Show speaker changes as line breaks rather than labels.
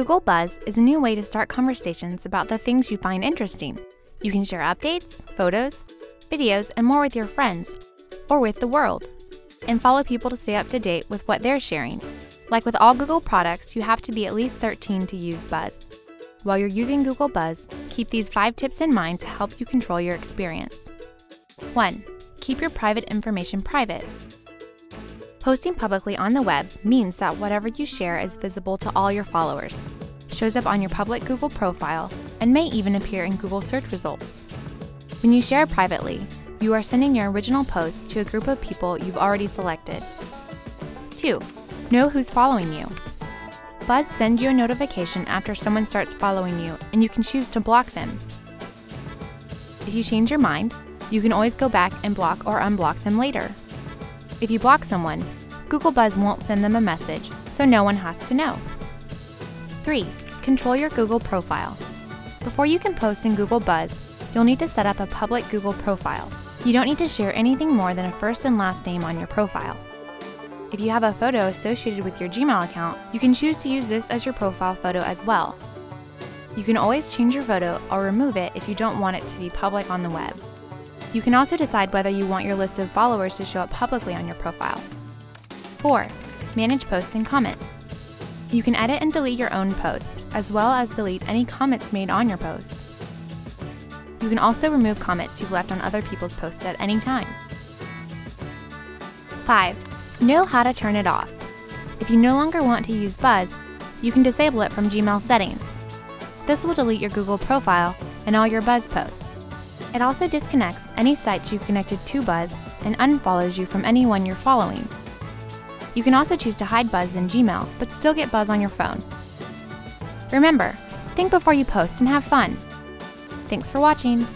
Google Buzz is a new way to start conversations about the things you find interesting. You can share updates, photos, videos, and more with your friends or with the world, and follow people to stay up to date with what they're sharing. Like with all Google products, you have to be at least 13 to use Buzz. While you're using Google Buzz, keep these five tips in mind to help you control your experience. 1. Keep your private information private. Posting publicly on the web means that whatever you share is visible to all your followers, shows up on your public Google profile, and may even appear in Google search results. When you share privately, you are sending your original post to a group of people you've already selected. 2. Know who's following you. Buzz sends you a notification after someone starts following you, and you can choose to block them. If you change your mind, you can always go back and block or unblock them later. If you block someone, Google Buzz won't send them a message, so no one has to know. 3. Control your Google profile. Before you can post in Google Buzz, you'll need to set up a public Google profile. You don't need to share anything more than a first and last name on your profile. If you have a photo associated with your Gmail account, you can choose to use this as your profile photo as well. You can always change your photo or remove it if you don't want it to be public on the web. You can also decide whether you want your list of followers to show up publicly on your profile. 4. Manage posts and comments. You can edit and delete your own post, as well as delete any comments made on your post. You can also remove comments you've left on other people's posts at any time. 5. Know how to turn it off. If you no longer want to use Buzz, you can disable it from Gmail settings. This will delete your Google profile and all your Buzz posts. It also disconnects any sites you've connected to Buzz and unfollows you from anyone you're following. You can also choose to hide Buzz in Gmail, but still get Buzz on your phone. Remember, think before you post and have fun. Thanks for watching!